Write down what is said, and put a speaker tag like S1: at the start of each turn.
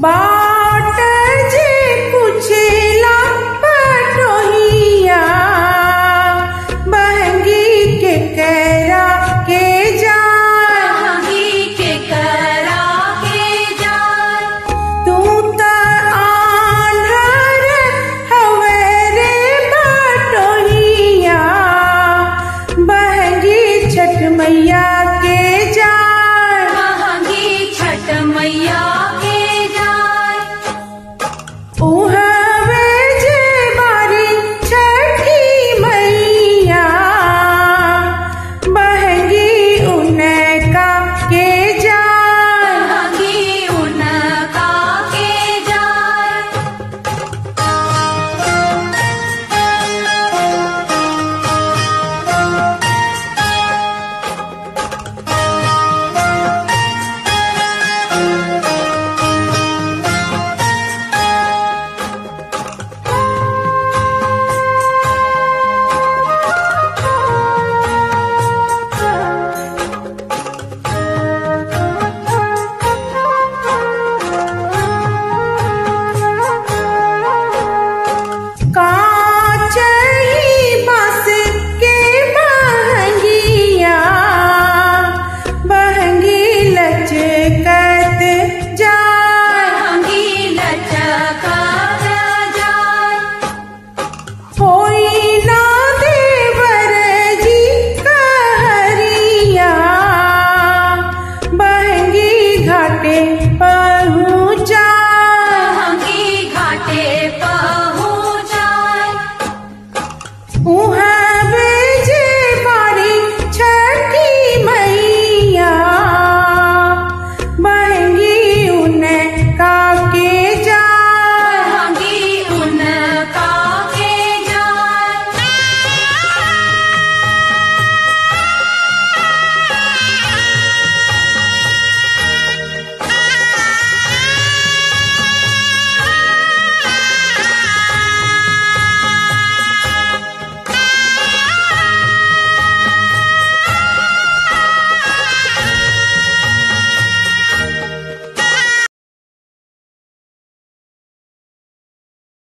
S1: Bye.